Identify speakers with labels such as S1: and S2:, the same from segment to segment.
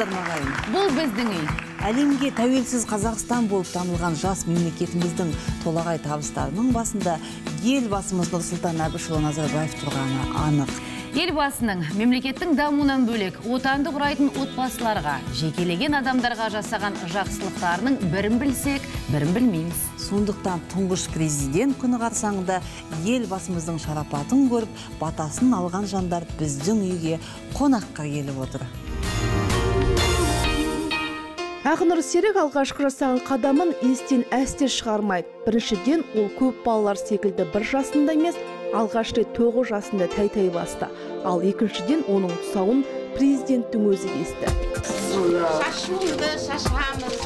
S1: бұл біздің үй.
S2: Әлемге тәуелсіз қазақстан болып танылған жас мемлекетіміздің толағай табыстарының басында елбасымыз нұрсұлтан әбішұлы назарбаев тұрғаны анық.
S1: Елбасының мемлекеттің дамуынан бөлек отанды құрайтын отбасыларға жекелеген адамдарға жасаған жақсылықтарының бірін білсек бірін білмейміз.
S2: Сондықтан тұңғыш президент күні қарсаңында елбасымыздың шарапатын көріп батасын алған жандар біздің үйге қонаққа келіп отыр.
S3: Ақнұр серік алғашқы жасаған қадамын естен әсте шығармайды. Біріншіден ол көп балалар секілді бір жасында емес алғаш рет тоғыз жасында тәй тәй басты. Ал екіншіден оның тұсауын президенттің өзі кесті.
S4: Шашуымды шашамыз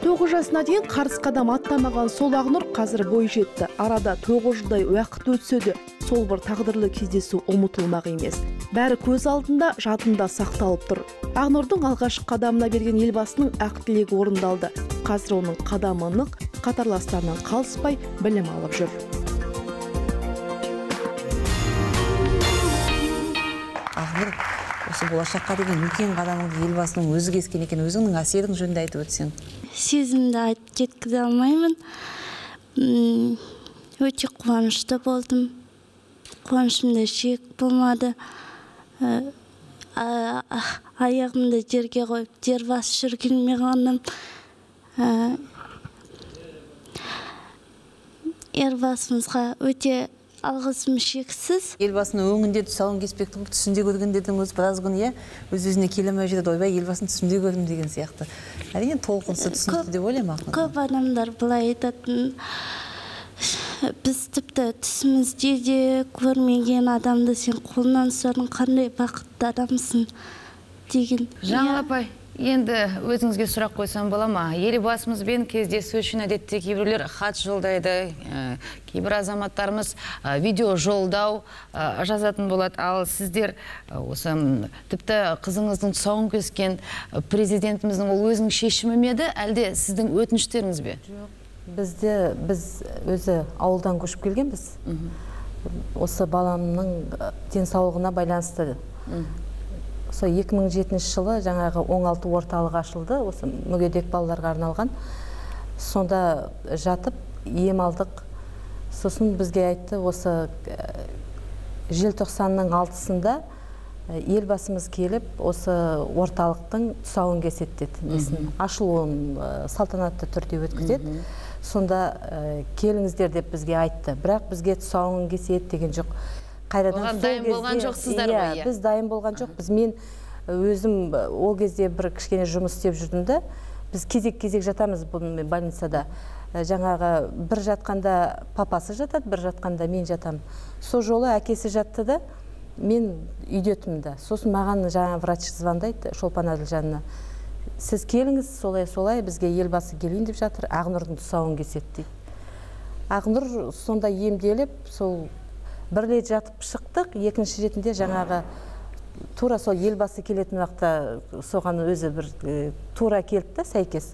S3: тоғыз жасына дейін қарыс қадам аттамаған сол ақнұр қазір бой жетті арада тоғыз жылдай уақыт өтсе де сол бір тағдырлы кездесу ұмытылмақ емес. Бәрі көз алдында жадында сақталып тұр. Ақнұрдың алғашқы қадамына берген елбасының ақ тілегі орындалды. Қазір оның қадамы нық қатарластарынан қалыспай білім алып жүр.
S2: Ақнұр осы болашаққа деген үлкен қадамыңды елбасының өзі кескен екен. Өзіңнің әсерің жөнінде айтып өтсең.
S5: Сезімді айтып жеткізе алмаймын. Өте қуанышты болдым. Қуанышымда шек болмады. Ә, аяғымды жерге қойып жер басып жүргеніме қуандым Ә, елбасымызға өте алғысым шексіз.
S2: Елбасының өңінде тұсауын кеспек түсінде көрген дедің өзі біраз күн иә өз өзіне келе алмай жүреді ойбай елбасын түсінде көрдім деген сияқты. Әрине толқынысты түсінікті деп ойлаймын
S5: көп адамдар былай айтатын біз тіпті түсімізде де көрмеген адамды сен қолынан ұстадың қандай бақытты адамсың деген
S1: жаңыл апай енді өзіңізге сұрақ қойсам бола ма елбасымызбен кездесу үшін әдетте кейбіреулер хат жолдайды. Ә, кейбір азаматтарымыз ә, видео жолдау ә, жазатын болады. Ал сіздер ә, осы тіпті қызыңыздың тұсауын кескен ә, президентіміздің ол өзінің шешімі ме еді? Әлде сіздің өтініштеріңіз бе?
S6: Бізде біз өзі ауылдан көшіп келгенбіз. Осы баламның денсаулығына байланысты. Сол 2007 жылы жаңағы оңалту орталығы ашылды осы мүгедек балаларға арналған. Сонда жатып ем алдық. Сосын бізге айтты осы желтоқсанның алтысында елбасымыз келіп осы орталықтың тұсауын кеседі деді. Несін? Ашылуын салтанатты түрде өткізеді. Сонда э, келіңіздер деп бізге айтты. Бірақ бізге тұсауын кеседі деген жоқ. Қайрадан
S1: Оған дайын болған жоқсыздар
S6: иә,
S1: ғой, иә.
S6: біз дайын болған жоқпыз мен э, өзім э, ол кезде бір кішкене жұмыс істеп жүрдім да біз кезек кезек жатамыз бұл больницада. Жаңағы бір жатқанда папасы жатады бір жатқанда мен жатамын. Сол жолы әкесі жатты да мен үйде тұрмын да. Сосын маған жаңа врач звондайды шолпан әділжанова сіз келіңіз солай солай бізге елбасы келейін деп жатыр ақнұрдың тұсауын кеседі дейді. Ақнұр сонда емделіп сол бір рет жатып шықтық екінші ретінде жаңағы тура сол елбасы келетін уақытта соған өзі бір тура келді да сәйкес.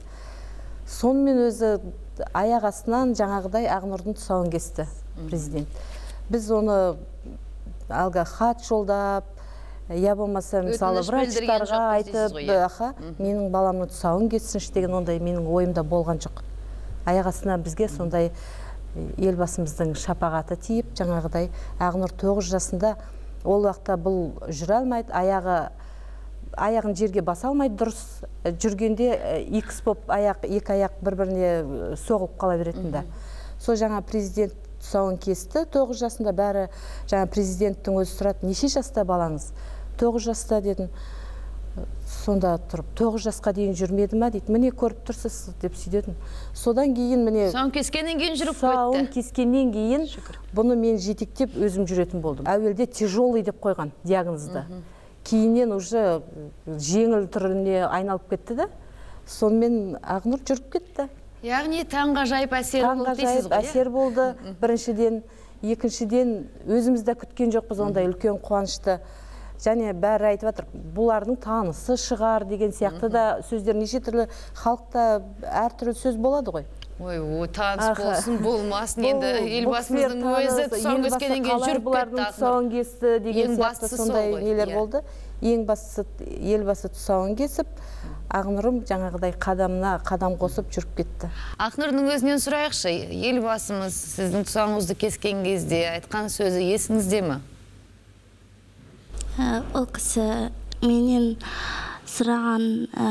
S6: Сонымен өзі аяқ астынан жаңағыдай ақнұрдың тұсауын кесті президент. Біз оны әлгі хат жолдап я болмаса мысалы врачтарға айтып
S1: ғой, иә.
S6: аха менің баламның тұсауын кессінші деген ондай менің ойымда болған жоқ. Аяқ астынан бізге сондай е, елбасымыздың шапағаты тиіп жаңағыдай ақнұр тоғыз жасында ол уақытта бұл жүре алмайды аяғы аяғын жерге баса алмайды дұрыс. Э, жүргенде э, икс болып аяқ екі аяқ бір біріне э, соғылып қала беретін да. Сол жаңа президент тұсауын кесті тоғыз жасында. Бәрі жаңа президенттің өзі сұрады неше жаста балаңыз? Тоғыз жаста дедім. Сонда тұрып тоғыз жасқа дейін жүрмеді ма дейді. Міне көріп тұрсыз деп сөйдедім содан кейін міне
S1: тұсауын кескеннен кейін жүріп кетті.
S6: кескеннен кейін бұны мен жетектеп өзім жүретін болдым. Әуелде тяжелый деп қойған диагнозды. Кейіннен уже жеңіл түріне айналып кетті да сонымен ақнұр жүріп кетті.
S1: Яғни таңғажайып әсері болды дейсіз ғой иә?
S6: әсер болды. Біріншіден екіншіден өзіміз де күткен жоқпыз ондай үлкен қуанышты. Және бәрі айтып жатыр бұлардың танысы шығар деген сияқты да сөздер неше түрлі халықта әртүрлі сөз болады ғой.
S1: Ой о таныс болсын болмасын. Енді елбасымыздың өзі тұсауын кескеннен кейін жүріп кетті
S6: тұсауын кесті деген сияқты сондай нелер
S1: иә.
S6: болды. Ең бастысы елбасы тұсауын кесіп ақнұрым жаңағыдай қадамына қадам қосып жүріп кетті.
S1: Ақнұрдың өзінен сұрайықшы елбасымыз сіздің тұсауыңызды кескен кезде айтқан сөзі есіңізде ме?
S5: Ол кісі менен сұраған ә,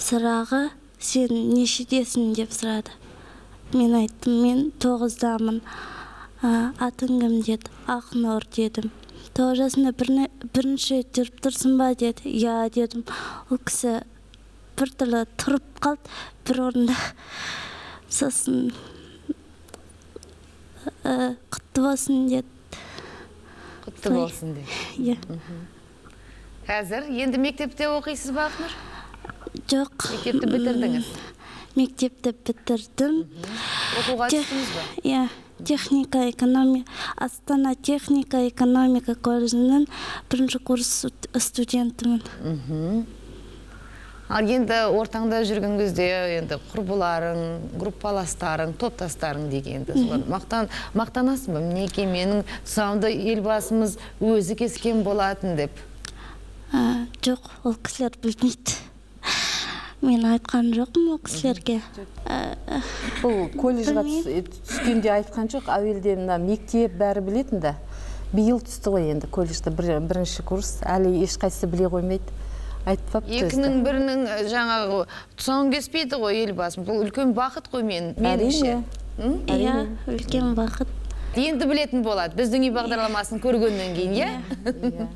S5: сұрағы сен нешедесің деп сұрады. Мен айттым мен тоғыздамын ә, атың кім деді. Ақнұр дедім. Тоғыз жасында бірінші рет жүріп тұрсың ба? деді. Иә дедім. Ол кісі біртүрлі тұрып қалды бір орында сосын құтты болсын деді. Ой.
S1: болсын деп
S5: иә.
S1: Қазір енді мектепте оқисыз ба ақнұр
S5: жоқ.
S1: Мектепті бітірдіңіз?
S5: Мектепті бітірдім.
S1: Оқуға түстіңіз ба?
S5: Иә. Техника экономика астана техника экономика колледжінің бірінші курс студ- студентімін
S1: ал енді ортаңда жүрген кезде енді құрбыларың группаластарың топтастарың дегенді солар. Мақтан мақтанасың ба? Мінекей менің тұсауымды елбасымыз өзі кескен болатын деп.
S5: Ә, жоқ ол кісілер білмейді. Мен айтқан жоқпын ол кісілерге. Ә, ә,
S6: бұл колледжға түскенде айтқан жоқ әуелде мына мектеп бәрі білетін да. Биыл түсті ғой енді колледжде бір, бірінші курс. Әлі ешқайсысы біле қоймайды. Айтпапты
S1: екінің бірінің ә, жаңағы тұсауын кеспейді ғой елбасымыз бұл үлкен бақыт қой мен меніңше.
S6: Әрине.
S5: Иә үлкен бақыт.
S1: Енді білетін болады біздің үй бағдарламасын көргеннен кейін иә.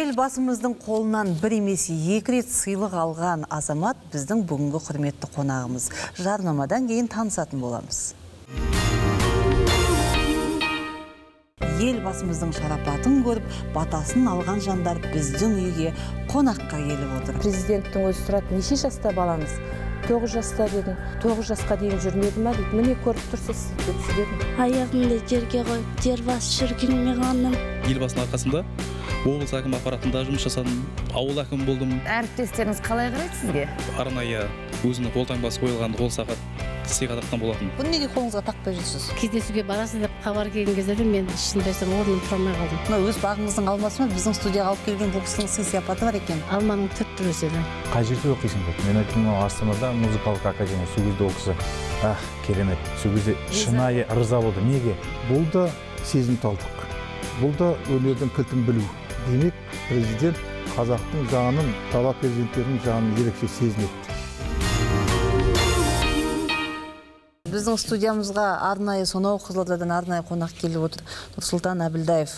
S2: Елбасымыздың қолынан бір емес екі рет сыйлық алған азамат біздің бүгінгі құрметті қонағымыз. Жарнамадан кейін танысатын боламыз. Елбасымыздың шарапатын көріп батасын алған жандар біздің үйге қонаққа келіп отыр.
S6: Президенттің өзі сұрады неше жаста балаңыз? Тоғыз жаста дедім тоғыз жасқа дейін жүрмеді ма дейді. Міне көріп тұрсыз деп дедім
S5: аяғымды жерге қойып жер басып жүргеніме қуандым
S7: елбасының арқасында облыс әкімі аппаратында жұмыс жасадым ауыл әкімі болдым.
S1: Әріптестеріңіз қалай қарайды сізге?
S7: Арнайы өзінің қолтаңбасы қойылған қол сағат сыйға тартқан болатын.
S2: Бұны неге қолыңызға тақпай жүрсіз?
S8: Кездесуге барасыз деп хабар келген кезде де мен шынымды айтсам орнымнан тұра алмай қалдым.
S2: Мына өз бағыңыздың алмасы ма? Біздің студияға алып келген бұл кісінің сый сияпаты бар екен.
S8: Алманың төрт түрі өседі.
S9: Қай жерде оқисың деп? Мен айттым мынау астанада музыкалық академия сол кезде ол кісі. Ах керемет. Сол кезде шынайы ырза болды. Неге? Бұл да сезімталдық. Бұл да өнердің кілтін білу. Демек президент қазақтың жанын дала перзенттерінің жанын ерекше сезінеді.
S2: Біздің студиямызға арнайы сонау қызылордадан арнайы қонақ келіп отыр. Нұрсұлтан әбілдаев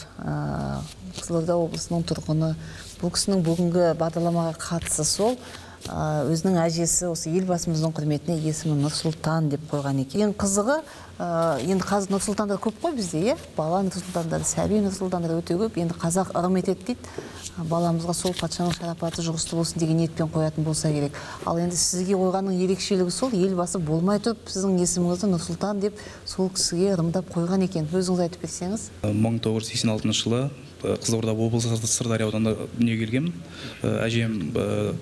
S2: қызылорда облысының тұрғыны. Бұл кісінің бүгінгі бағдарламаға қатысы сол. Өзінің әжесі осы елбасымыздың құрметіне есімін нұрсұлтан деп қойған екен. Ең қызығы ә, енді қазір нұрсұлтандар көп қой бізде иә? Бала нұрсұлтандары сәби нұрсұлтандар өте көп. Енді қазақ ырым етеді дейді. Баламызға сол патшаның шарапаты жұғысты болсын деген ниетпен қоятын болса керек. Ал енді сізге қойғанның ерекшелігі сол елбасы болмай тұрып сіздің есіміңізді нұрсұлтан деп сол кісіге ырымдап қойған екен. Өзіңіз айтып берсеңіз.
S7: 1986 жылы э, қызылорда облысы сырдария ауданында дүниеге келгем әжем э,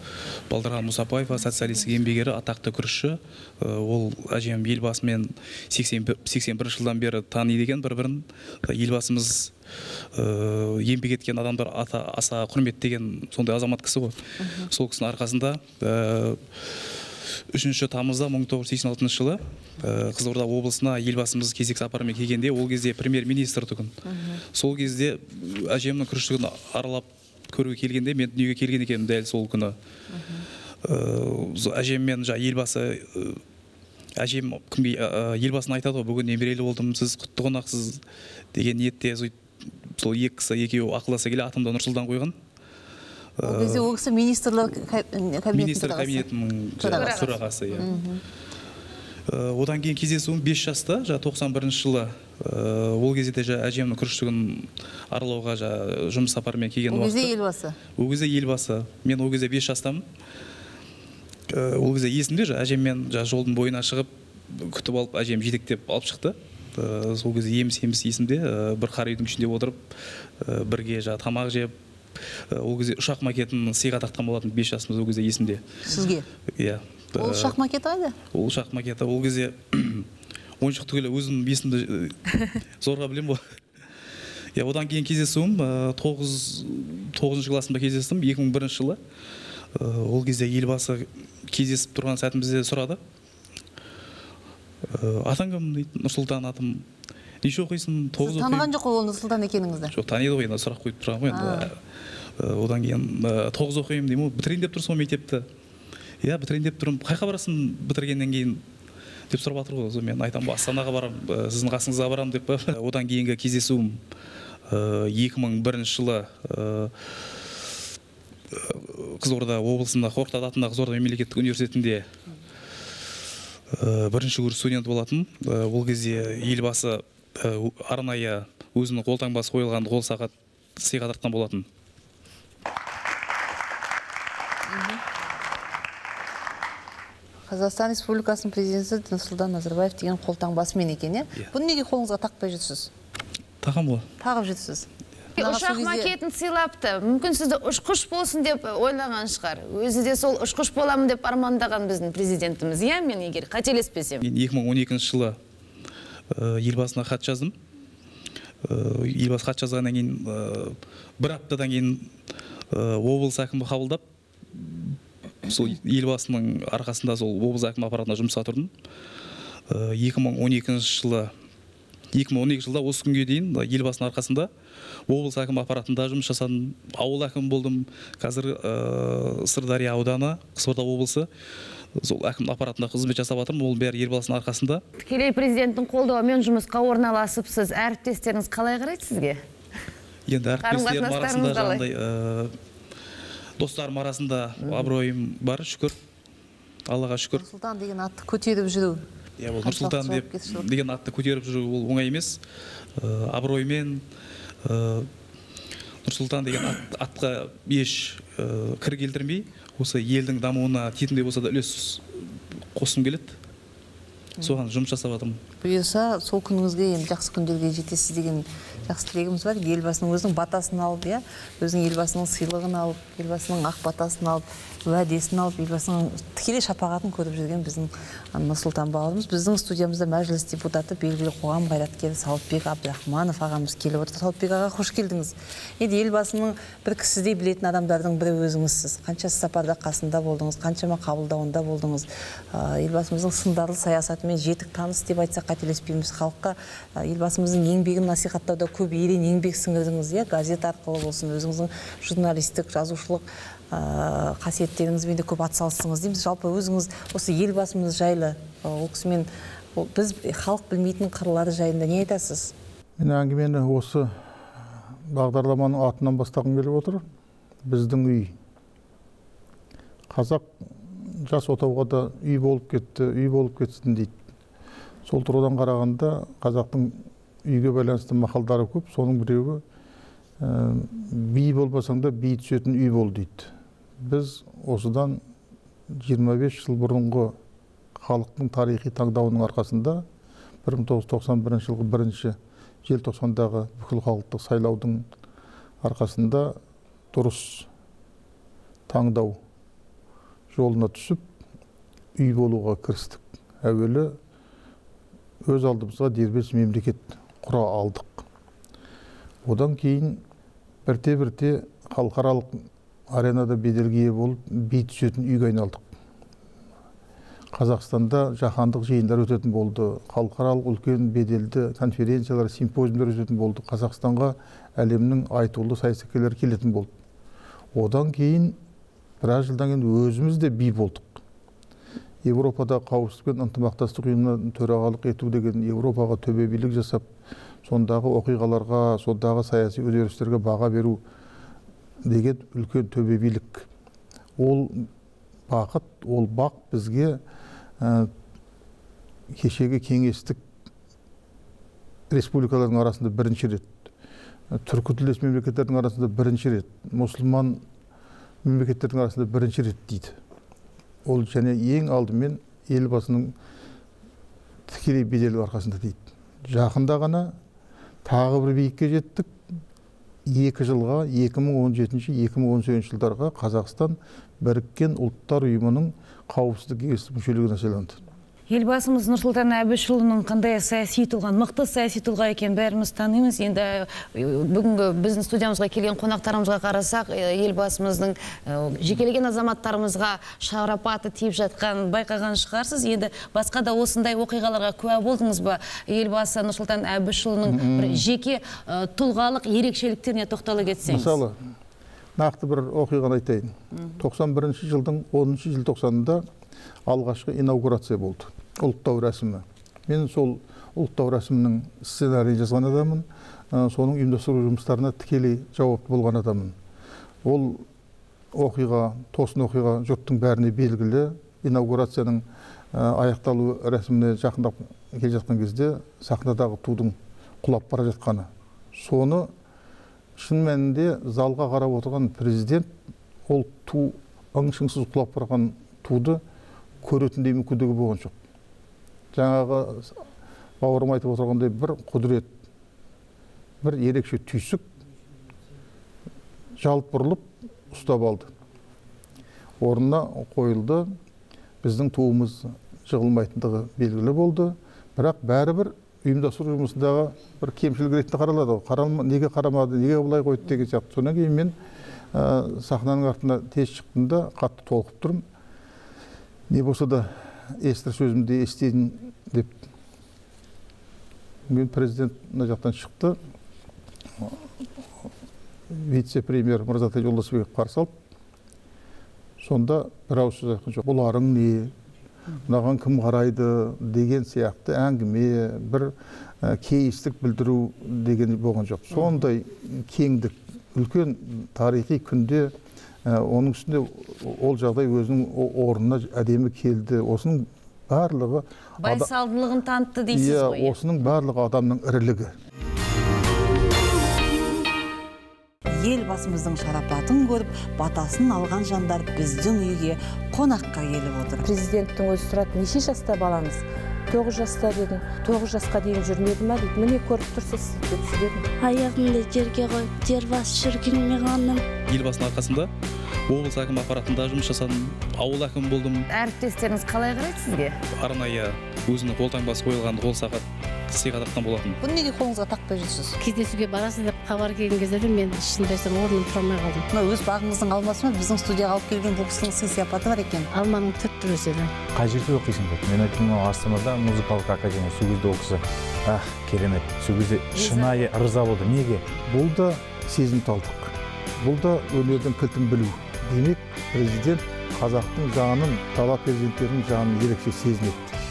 S7: балдырған мұсапаева социалистік еңбек ері атақты күрішші Э, ол әжем елбасымен 81 81 жылдан бері таниды екен бір бірін елбасымыз э, еңбек еткен адамдар аса құрметтеген сондай азамат кісі ғой. Сол кісінің арқасында э, үшінші тамызда 1986 жылы ә, қызылорда облысына елбасымыз кезек сапармен келгенде ол кезде премьер министр тұғын сол кезде әжемнің күріштігін аралап көруге келгенде мен дүниеге келген екенмін дәл сол күні. Ә, әжеммен жаңа елбасы ә, әжем кімге елбасына айтады ғой бүгін немерелі болдым сіз құтты қонақсыз деген ниетте сөйтіп сол екі кісі екеуі ақылдаса келе атымды нұрсұлтан қойған.
S2: Ол кезде ол кісі министрлер
S7: министр кабинетінің
S2: Төрағасы.
S7: иә одан кейін кездесуім 5 жаста жаңа 91 жылы. Э, ол кезде де жаңа әжемнің күріштігін аралауға жаңа жұмыс сапарымен келген
S2: ол кезде елбасы?
S7: Ол кезде елбасы. Мен ол кезде 5 жастамын. Э, ол кезде есімде жаңа әжеммен жаңа жолдың бойына шығып күтіп алып әжем жетектеп алып шықты. Э, сол кезде еміс еміс есімде бір қар үйдің ішінде отырып бірге жаңа тамақ жеп ол кезде ұшақ макетін сыйға тартқан болатын 5 жасымыз ол кезде есімде.
S2: Сізге?
S7: Иә
S2: ол
S7: Э,
S2: ұшақ макеті қайда
S7: ол ұшақ макеті. Ол кезде ойыншық түгілі өзім есімді э, зорға білемін ғой. Иә одан кейін кездесуім э, тоғыз тоғызыншы классымда кездестім екі мың бірінші жылы. Э, ол кезде елбасы кездесіп тұрған сәтімізде сұрады. «Э, атаң кім дейді? Нұрсұлтан атым. Неше оқисың тоғыз
S2: сіз таныған жоқ қой ол нұрсұлтан екеніңізді
S7: жоқ таниды ғой енді сұрақ қойып тұрған ғой енді одан кейін тоғыз оқимын деймін ғой бітірейін деп тұрсың ғой мектепті иә бітірейін деп тұрмын қай жаққа барасың бітіргеннен кейін деп сұрап жатыр ғой мен айтамын астанаға барамын сіздің қасыңызға барамын деп одан кейінгі кездесуім екі мың бірінші жылы қызылорда облысында қорқыт ата атындағы қызылорда мемлекеттік университетінде бірінші курс студент болатын ол кезде елбасы арнайы өзінің қолтаңбасы қойылған қол сағат сыйға тартқан болатын
S2: қазақстан республикасының президенті нұрсұлтан назарбаев деген қолтаңбасымен екен иә?
S7: Иә.
S2: бұны неге қолыңызға тақпай жүрсіз?
S7: Тағам ғой.
S2: Тағып жүрсіз?
S1: Ұшақ макетін сыйлапты. Мүмкін сізді ұшқыш болсын деп ойлаған шығар. Өзі де сол ұшқыш боламын деп армандаған біздің президентіміз иә? Мен егер қателеспесем.
S7: Мен 2012 жылы э, елбасына хат жаздым. Э, елбасы хат жазғаннан кейін э, бір аптадан кейін э, облыс әкімі қабылдап сол елбасының арқасында сол облыс әкімі аппаратына жұмысқа тұрдым. Э, 2012 жылы 2012 жылда осы күнге дейін елбасының арқасында облыс әкімі аппаратында жұмыс жасадым. Ауыл әкімі болдым. Қазір э, сырдария ауданы қызылорда облысы. Сол әкім аппаратында қызмет жасап жатырмын ол бәрі елбасының арқасында.
S1: Тікелей президенттің қолдауымен жұмысқа орналасыпсыз. Әріптестеріңіз қалай қарайды сізге?
S7: Енді әріптестерім арасында
S1: қалай?
S7: жаңағыдай э, достарым арасында абыройым бар шүкір. Аллаға шүкір.
S2: Нұрсұлтан деген атты көтеріп жүру.
S7: Иә ол нұрсұлтан деп деген атты көтеріп жүру ол оңай емес. Э, абыроймен э, нұрсұлтан деген ат- атқа еш э, кір келтірмей осы елдің дамуына тиетіндей болса да үлес қосқым келеді. Соған жұмыс жасап жатырмын.
S2: Бұйырса сол күніңізге енді жақсы күндерге жетесіз деген жақсы тілегіміз бар. Елбасының өзінің батасын алып иә өзінің елбасының сыйлығын алып елбасының ақ батасын алып уәдесін алып елбасының тікелей шапағатын көріп жүрген біздің нұрсұлтан бауырымыз. Біздің студиямызда мәжіліс депутаты белгілі қоғам қайраткері сауытбек абдрахманов ағамыз келіп отыр сауытбек аға қош келдіңіз. Енді елбасының бір кісідей білетін адамдардың бірі өзіңізсіз. Қанша сапарда қасында болдыңыз қаншама қабылдауында болдыңыз. Елбасымыздың сындарлы саясатымен жетік таныс деп айтсақ қателеспейміз халыққа. А, елбасымыздың еңбегін насихаттауда көп ерен еңбек сіңірдіңіз иә? Газет арқылы болсын өзіңіздің журналистік жазушылық ә, қасиеттеріңізбен де көп атсалыстыңыз дейміз. Жалпы өзіңіз осы елбасымыз жайлы ә, ол кісімен біз халық білмейтін қырлары жайында не айтасыз?
S9: Мен әңгімені осы бағдарламаның атынан бастағым келіп отыр. Біздің үй. Қазақ жас отауға да үй болып кетті үй болып кетсін дейді. Сол тұрғыдан қарағанда қазақтың үйге байланысты мақалдары көп. Соның біреуі ә, би болмасаң да би түсетін үй бол дейді. Біз осыдан 25 жыл бұрынғы халықтың тарихи таңдауының арқасында 1991 жылғы бірінші желтоқсандағы бүкіл халықтық сайлаудың арқасында дұрыс таңдау жолына түсіп үй болуға кірістік. Әуелі өз алдымызға дербес мемлекет құра алдық. Одан кейін бірте бірте халықаралық аренада беделге ие болып би түсетін үйге айналдық. Қазақстанда жаһандық жиындар өтетін болды халықаралық үлкен беделді конференциялар симпозиумдар өтетін болды қазақстанға әлемнің айтулы саясаткерлері келетін болды. Одан кейін біраз жылдан кейін өзіміз де би болдық. Еуропада қауіпсіздік пен ынтымақтастық ұйымына төрағалық ету деген еуропаға төбе билік жасап сондағы оқиғаларға сондағы саяси үдерістерге баға беру деген үлкен төбе билік. Ол бақыт ол бақ бізге ә, кешегі кеңестік республикалардың арасында бірінші рет түркітілдес мемлекеттердің арасында бірінші рет мұсылман мемлекеттердің арасында бірінші рет дейді. Ол және ең алдымен елбасының тікелей беделі арқасында дейді. Жақында ғана тағы бір биікке жеттік. Екі жылға 2017-2018 жылдарға қазақстан біріккен ұлттар ұйымының қауіпсіздік кеңесінің мүшелігіне сайланды.
S1: Елбасымыз нұрсұлтан әбішұлының қандай саяси тұлға мықты саяси тұлға екенін бәріміз танимыз. Енді бүгінгі біздің студиямызға келген қонақтарымызға қарасақ елбасымыздың жекелеген азаматтарымызға шарапаты тиіп жатқанын байқаған шығарсыз. Енді басқа да осындай оқиғаларға куә болдыңыз ба? Елбасы нұрсұлтан әбішұлының бір жеке тұлғалық ерекшеліктеріне тоқтала кетсеңіз.
S9: Мысалы нақты бір оқиғаны айтайын. 91 жылдың 10 желтоқсанында алғашқы инаугурация болды. Ұлықтау рәсімі. Мен сол ұлықтау рәсімінің сценарийін жазған адаммын. Ә, соның ұйымдастыру жұмыстарына тікелей жауапты болған адаммын. Ол оқиға тосын оқиға жұрттың бәріне белгілі. Инаугурацияның ә, аяқталу рәсіміне жақындап келе жатқан кезде сахнадағы тудың құлап бара жатқаны. Соны шын мәнінде залға қарап отырған президент ол ту ың шыңсыз құлап барған туды көретіндей мүмкіндігі болған жоқ. Жаңағы бауырым айтып отырғандай бір құдірет бір ерекше түйсік жалт бұрылып ұстап алды. Орнына қойылды. Біздің туымыз жығылмайтындығы белгілі болды. Бірақ бәрібір ұйымдастыру жұмысындағы бір кемшілік ретінде қаралады. Ғой неге қарамады неге былай қойды деген сияқты. Содан кейін мен сахнаның артына тез шықтым да қатты толқып тұрмын не болса да естір сөзімді естейін деп мен президент мына жақтан шықты. Вице премьер мырзатай жолдасбеков қарсы алды. Сонда бір ауыз сөз айтқан жоқ. Бұларың не? Мынаған кім қарайды деген сияқты әңгіме бір кейістік білдіру деген болған жоқ. Сондай кеңдік үлкен тарихи күнде оның үстінде ол жағдай өзінің орнына әдемі келді. Осының барлығы
S1: байсалдылығын танытты дейсіз
S9: иә
S1: ғой.
S9: осының барлығы адамның ірілігі.
S2: Елбасымыздың шарапатын көріп батасын алған жандар біздің үйге қонаққа келіп отыр.
S6: Президенттің өзі сұрады неше жаста балаңыз тоғыз жаста дедім. Тоғыз жасқа дейін жүрмеді ма дейді міне көріп тұрсыз деп жібердім
S5: аяғымды жерге қойып жер басып жүргеніме қуандым
S7: елбасының арқасында облыс әкімі аппаратында жұмыс жасадым ауыл әкімі болдым.
S1: Әріптестеріңіз қалай қарайды сізге?
S7: Арнайы өзінің қолтаңбасы қойылған қол сағат. Сыйға тартқан болатын.
S2: Бұны неге қолыңызға тақпай жүрсіз
S8: кездесуге барасыз деп хабар келген кезде де мен шынымды айтсам орнымнан тұра алмай қалдым.
S2: Мына өз бағыңыздың алмасы ма біздің студияға алып келген бұл кісінің сый сияпаты бар екен.
S8: Алманың төрт түрі өседі
S9: қай жерде оқисың деп? Мен айттым мынау астанада музыкалық академия сол кезде ол кісі. Ах керемет сол кезде шынайы ырза болды. Неге? Бұл да сезімталдық бұл да өнердің кілтін білу. Демек президент қазақтың жанын дала перзенттерінің жанын ерекше сезінеді.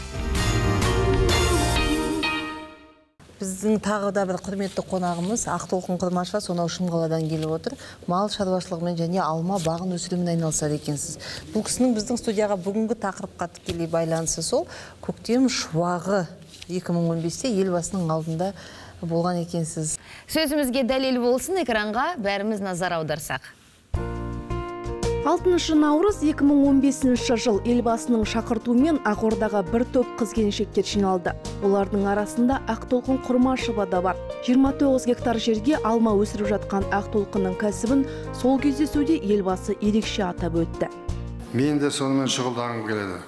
S2: Біздің тағы да бір құрметті қонағымыз ақтолқын құрмашева сонау шымқаладан келіп отыр. Мал шаруашылығымен және алма бағын өсірумен айналысады екенсіз. Бұл кісінің біздің студияға бүгінгі тақырыпқа тікелей байланысы сол. Көктем шуағы 2015-те елбасының алдында болған екенсіз.
S1: Сөзімізге дәлел болсын экранға бәріміз назар аударсақ.
S3: Алтыншы наурыз 2015 жыл елбасының шақыртуымен ақордаға бір топ қыз келіншектер жиналды. Олардың арасында ақтолқын құрмашева да бар. 29 гектар жерге алма өсіріп жатқан ақтолқынның кәсібін сол кездесуде елбасы ерекше атап өтті.
S10: Мен де сонымен шұғылданғым келеді.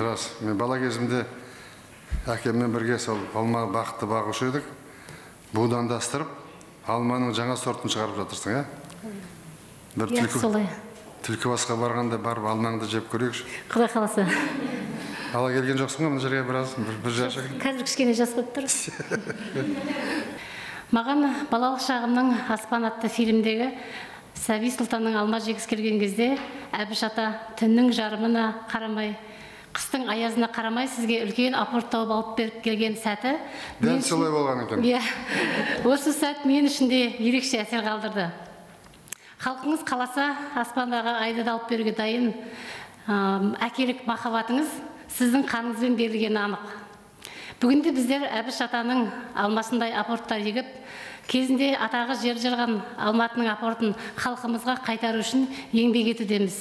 S10: Рас мен бала кезімде әкеммен бірге сол алма бақты бағушы едік. Будандастырып алманың жаңа сортын шығарып жатырсың иә бір
S8: иә
S10: түлкі
S8: солай.
S10: түлкібасқа барғанда барып алмаңды жеп көрейікші.
S8: Құдай қаласа.
S10: Ала келген жоқсың ғой мына жерге біраз? Бір,
S8: қазір кішкене жас болып тұр. Маған балалық шағымның аспан атты фильмдегі сәби сұлтанның алма жегісі келген кезде әбіш ата түннің жарымына қарамай қыстың аязына қарамай сізге үлкен апорт тауып алып беріп келген сәті
S10: дәл солай болған екен.
S8: Иә. Осы сәт мен үшін де ерекше әсер қалдырды. Халқыңыз қаласа аспандағы айды алып беруге дайын. Әкелік махаббатыңыз сіздің қаныңызбен берілгені анық. Бүгінде біздер әбіш атаның алмасындай апорттар егіп кезінде атағы жер жырған алматының апортын халқымызға қайтару үшін еңбек етудеміз.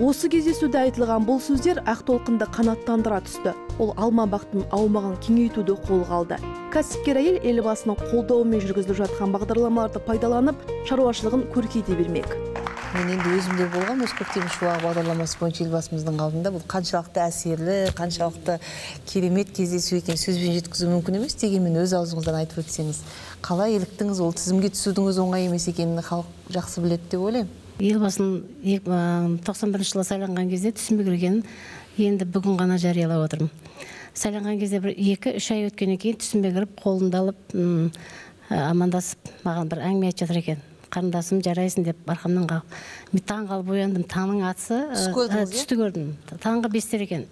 S3: Осы кездесуде айтылған бұл сөздер ақтолқынды қанаттандыра түсті. Ол алма бақтың аумағын кеңейтуді қолға алды. Кәсіпкер әйел елбасының қолдауымен жүргізіліп жатқан бағдарламаларды пайдаланып шаруашылығын көркейте бермек.
S2: Мен енді өзімде болған осы көктем шуағы бағдарламасы бойынша елбасымыздың алдында бұл қаншалықты әсерлі қаншалықты керемет кездесу екенін сөзбен жеткізу мүмкін емес дегенмен өз аузыңыздан айтып өтсеңіз қалай иліктіңіз ол тізімге түсудің өзі оңай емес екенін халық жақсы біледі деп ойлаймын.
S8: Елбасының тоқсан бірінші жылы сайланған кезде түсіме кіргенін енді бүгін ғана жариялап отырмын. Сайланған кезде бір екі үш ай өткеннен кейін түсіме кіріп қолымды алып амандасып маған бір әңгіме айтып жатыр екен. Қарындасым жарайсың деп арқамнан қағып мен таң қалып ояндым. Таңның атысы
S2: иә?
S8: түсті көрдім. Таңғы бестер екен.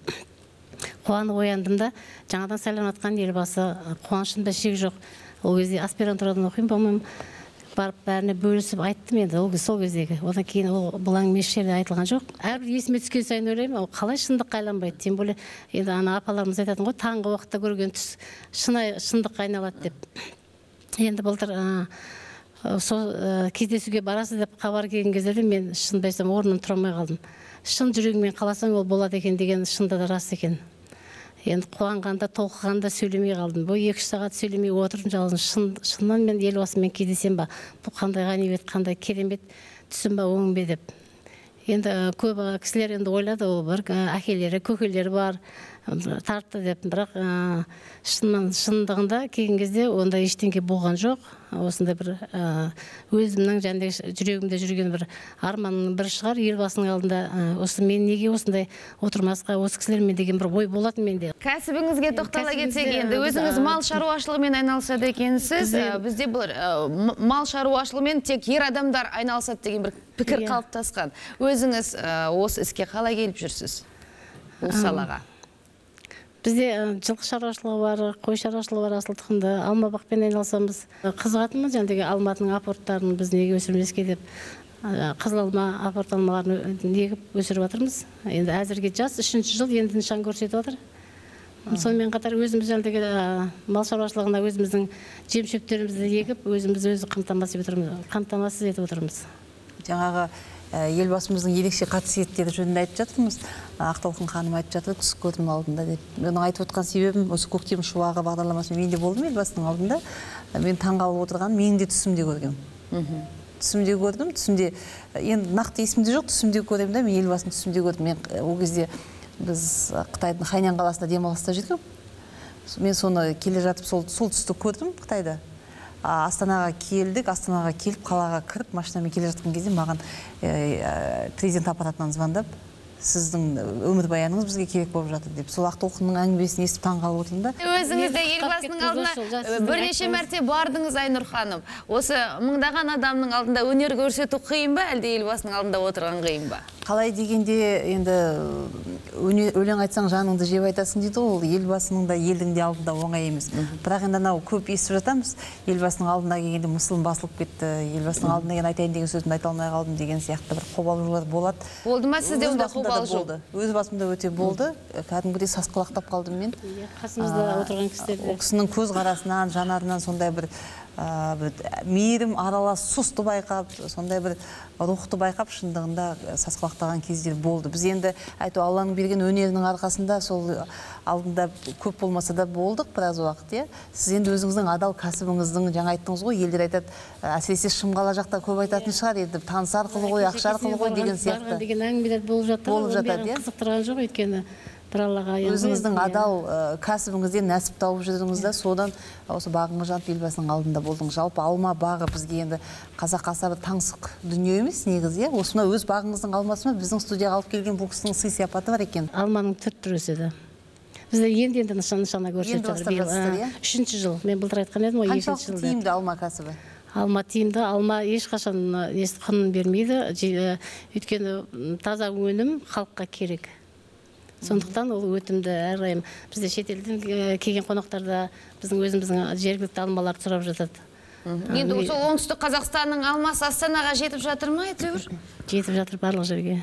S8: Қуанып ояндым да жаңадан сайланып жатқан елбасы қуанышымда шек жоқ. Ол кезде аспирантурадан оқимын по моему барып бәріне бөлісіп айттым енді. Ол сол кездегі. Одан кейін ол бұл әңгіме еш жерде айтылған жоқ. Әрбір есіме түскен сайын ойлаймын ол қалай шындыққа айланбайды тем более енді ана апаларымыз айтатын ғой таңғы уақытта көрген түс шынайы шындыққа айналады деп. Енді былтыр сол кездесуге барасыз деп хабар келген кездерде мен шынымды айтсам орнымнан тұра алмай қалдым. Шын жүрегіңмен қаласаң ол болады екен деген шынында да рас екен. Енді қуанғанда толқығанда сөйлемей қалдым. Бұл екі үш сағат сөйлемей отырдым жалғыз шын шынымен мен елбасымен кездесем ба? Бұл қандай ғанибет қандай керемет түсім ба өң бе деп. Енді көп кісілер енді ойлады ол бір әкелері көкелері бар тартты деп бірақ ә, шындығында келген кезде ондай ештеңе болған жоқ. Осындай бір ә, өзімнің және жүрегімде жүрген бір арманның бірі шығар елбасының алдында. Ә, осы мен неге осындай отырмасқа осы кісілермен деген бір ой болатын менде.
S1: Кәсібіңізге тоқтала кетсек енді өзіңіз мал шаруашылығымен айналысады екенсіз.
S8: Бізде-
S1: бұл мал шаруашылығымен тек ер адамдар айналысады деген бір пікір
S8: Иә.
S1: қалыптасқан. Өзіңіз осы іске қалай келіп жүрсіз? Бұл салаға.
S8: Бізде жылқы шаруашылығы бар қой шаруашылығы бар асыл тұқымды алма бақпен айналысамыз қызығатынмын жаңағыдегі алматының апорттарын біз неге өсірмеске деп. Қызыл алма апорт алмаларын егіп өсіріп жатырмыз енді әзірге жас үшінші жыл енді нышан көрсетіп жатыр сонымен қатар өзіміз жаңағыдегі ә, мал шаруашылығына өзіміздің жем шөптерімізді егіп өзіміз өзі қамтамасыз етіп отырмыз қамтамасыз етіп отырмыз.
S2: Жаңағы елбасымыздың ерекше қасиеттері жөнінде айтып жатырмыз. Ақтолқын ханым айтып жатыр түс көрдім алдында деп. Менің айтып отқан себебім осы көктем шуағы бағдарламасында мен де болдым елбасының алдында? Мен таңғалып отырғаным менің де түсімде көргенмін түсімде көрдім түсімде енді нақты есімде жоқ түсімде көремін да мен елбасын түсімде көрдім. Мен ол кезде біз қытайдың хайнян қаласында демалыста жүргенмін мен соны келе жатып сол, сол түсті көрдім қытайда. А, астанаға келдік астанаға келіп қалаға кіріп машинамен келе жатқан кезде маған ә, ә, президент аппаратынан звондап сіздің өмірбаяныңыз бізге керек болып жатыр деп. Сол ақтолқынның әңгімесін естіп таңғалып отырмын да.
S1: Өзіңіз де елбасының алдына бірнеше мәрте бардыңыз айнұр ханым. Осы мыңдаған адамның алдында өнер көрсету қиын ба әлде елбасының алдында отырған қиын ба?
S2: Қалай дегенде енді өлең айтсаң жаныңды жеп айтасың дейді ғой ол. Елбасының да елдің де алдында оңай емес. Бірақ енді анау көп естіп жатамыз. Елбасының алдына келгенде мысылым басылып кетті. Елбасының алдына келген айтайын деген сөзімді айта алмай қалдым деген сияқты бір қобалжулар болады.
S1: Болды ма сізде ондай
S2: да болды. Өз басымда өте болды. Кәдімгідей сасқалақтап қалдым мен.
S8: Қасымызда
S2: А,
S8: отырған кісілер де.
S2: ол кісінің көзқарасынан жанарынан сондай бір мейірім аралас сұсты байқап сондай бір рухты байқап шындығында сасқалақтаған кездер болды. Біз енді әйтеу алланың берген өнерінің арқасында сол алдында көп болмаса да болдық біраз уақыт иә. Сіз енді өзіңіздің адал кәсібіңіздің жаңа айттыңыз ғой елдер айтады әсіресе шымқала жақта көп айтатын шығар енді таныс арқылы ғой ақша арқылы ғой деген сияқты.
S8: деген әңгімелер болып жатыр
S2: Болып жатады, иә?
S8: қызықтырған жоқ өйткені. Бір аллаға
S2: өзіңіздің
S8: иә.
S2: адал ә, кәсібіңізден нәсіп тауып жүрдіңіз да содан осы бағыңыз жанып елбасының алдында болдыңыз. Жалпы алма бағы бізге енді қазаққа аса бір таңсық дүние емес негізі иә? Осы мына өз бағыңыздың алмасы ма? Біздің студияға алып келген бұл кісінің сый сияпаты бар екен.
S8: Алманың төрт түрі өседі. Бізде енді енді нышан нышана көрсетіп жатыр
S2: иә?
S8: үшінші жыл. Мен былтыр айтқан едім ғой екінші жылда
S2: тиімді алма кәсібі?
S8: Алма тиімді. Алма ешқашан несі құнын бермейді. Өйткені таза өнім халыққа керек. Сондықтан ол өтімді әрдайым бізде шетелден э, келген қонақтар да біздің өзіміздің жергілікті алмаларды сұрап жатады.
S1: Енді сол оңтүстік қазақстанның алмасы астанаға жетіп жатыр ма әйтеуір?
S8: жетіп жатыр барлық жерге.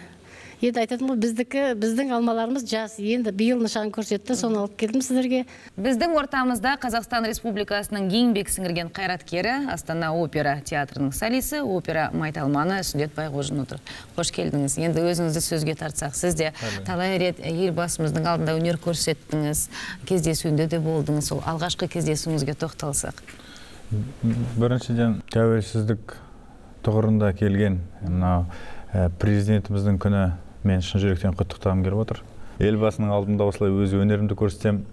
S8: Енді айтатын ғой біздікі біздің алмаларымыз жас. Енді биыл нышан көрсетті соны алып келдім сіздерге.
S1: Біздің ортамызда қазақстан республикасының еңбек сіңірген қайраткері астана опера театрының солисі опера майталманы сүндет байғожин отыр. Қош келдіңіз. Енді өзіңізді сөзге тартсақ сіз де талай рет елбасымыздың алдында өнер көрсеттіңіз кездесуінде де болдыңыз. Сол алғашқы кездесуіңізге тоқталсақ.
S9: Біріншіден тәуелсіздік тұғырында келген мынау
S11: президентіміздің күні мен шын жүректен құттықтағым келіп отыр. Елбасының алдында осылай өз өнерімді көрсетсем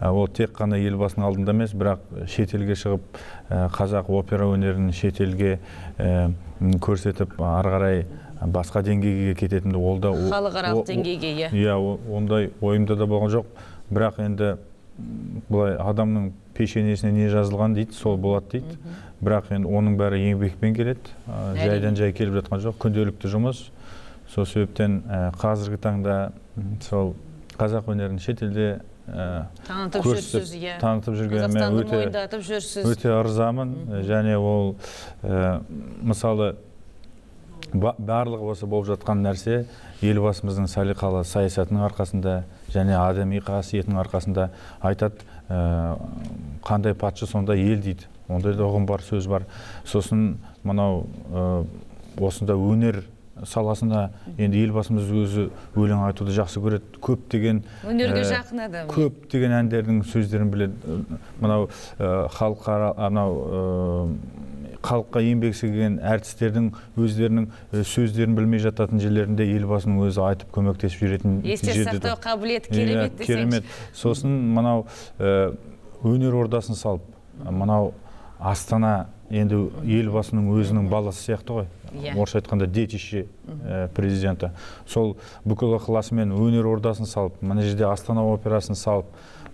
S11: ә, ол тек қана елбасының алдында емес бірақ шетелге шығып ә, қазақ опера өнерін шетелге ә, көрсетіп ары қарай басқа деңгейге кететінді ол да
S1: Халықаралық деңгейге, иә.
S11: иә ондай ойымда да болған жоқ. Бірақ енді былай адамның пешенесіне не жазылған дейді сол болады дейді. Бірақ енді оның бәрі еңбекпен келеді жайдан жай келіп жатқан жоқ. Күнделікті жұмыс сол себептен ә, қазіргі таңда сол қазақ өнерін шетелде ә,
S1: Танытып
S11: көрсетіп,
S1: жүрсіз, иә.
S11: танытып жүргеніме өте
S1: мойындатып жүрсіз.
S11: өте ырзамын. Және ол ә, мысалы ба- барлығы осы болып жатқан нәрсе елбасымыздың салиқалы саясатының арқасында және адами қасиетінің арқасында айтады. Ә, қандай патша сондай ел дейді. Ондай да ұғым бар сөз бар. Сосын мынау ә, осында өнер саласына енді елбасымыз өзі өлең айтуды жақсы көреді. Көптеген
S1: Өнерге
S11: ә,
S1: жақын адам, иә.
S11: көптеген әндердің сөздерін біледі. Мынау ә, халықара анау ә, халыққа еңбек сіңірген әртістердің өздерінің сөздерін білмей жататын жерлерінде елбасының өзі айтып көмектесіп жүретін
S1: Есте сақтау қабілеті
S11: Иә,
S1: керемет
S11: керемет. Сосын мынау өнер ордасын салып мынау астана енді елбасының өзінің баласы сияқты ғой.
S1: Иә.
S11: орысша айтқанда детище ә, президенті. Сол бүкіл ықыласымен өнер ордасын салып мына жерде астана операсын салып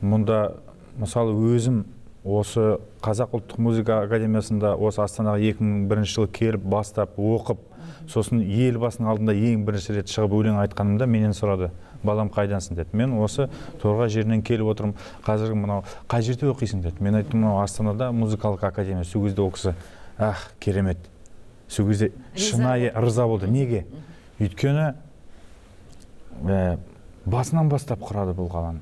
S11: мұнда мысалы өзім осы қазақ ұлттық музыка академиясында осы астанаға 2001 жылы келіп бастап оқып сосын елбасының алдында ең бірінші рет шығып өлең айтқанымда менен сұрады. Балам қайдансың деді. Мен осы торғай жерінен келіп отырмын. Қазіргі мынау қай жерде оқисың деді. Мен айттым мынау астанада музыкалық академия сол кезде ол кісі ах керемет сол кезде шынайы ырза болды. Неге? Өйткені ә, басынан бастап құрады бұл қаланы.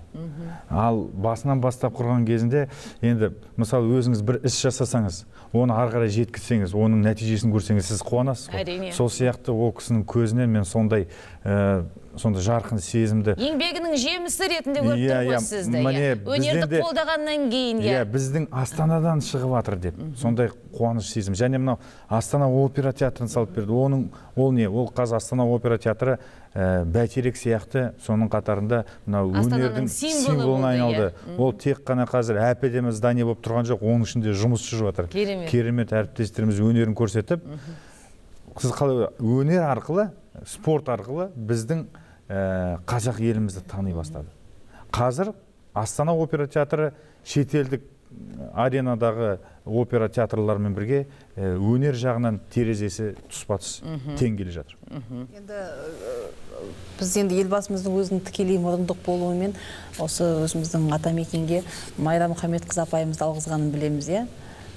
S11: Ал басынан бастап құрған кезінде енді мысалы өзіңіз бір іс жасасаңыз оны ары қарай жеткізсеңіз оның нәтижесін көрсеңіз сіз қуанасыз ғой.
S1: Әрине.
S11: сол сияқты ол кісінің көзінен мен сондай ә, сондай жарқын сезімді.
S1: Еңбегінің жемісі ретінде көріп
S11: Иә,
S1: тұр ғой
S11: иә,
S1: сізді
S11: міне,
S1: иә.
S11: бізден
S1: өнерді қолдағаннан кейін
S11: иә біздің астанадан шығып жатыр деп. Сондай қуаныш сезім. Және мынау астана опера театрын салып берді. Оның ол не? Ол қазір астана опера театры ә, бәйтерек сияқты соның қатарында мынау өнердің
S1: символы
S11: символына айналды. ол тек қана қазір әп әдемі здание болып тұрған жоқ оның ішінде жұмыс жүріп жатыр
S1: Керемет.
S11: керемет әріптестеріміз өнерін көрсетіп сіз қалай өнер арқылы спорт арқылы біздің қазақ елімізді тани бастады. Қазір астана опера театры шетелдік аренадағы опера театрлармен бірге ә, өнер жағынан терезесі тұспа тұс тең келе жатыр
S2: енді э, біз енді елбасымыздың өзінің тікелей мұрындық болуымен осы өзіміздің атамекенге майра мұхамедқызы апайымызды алғызғанын білеміз иә?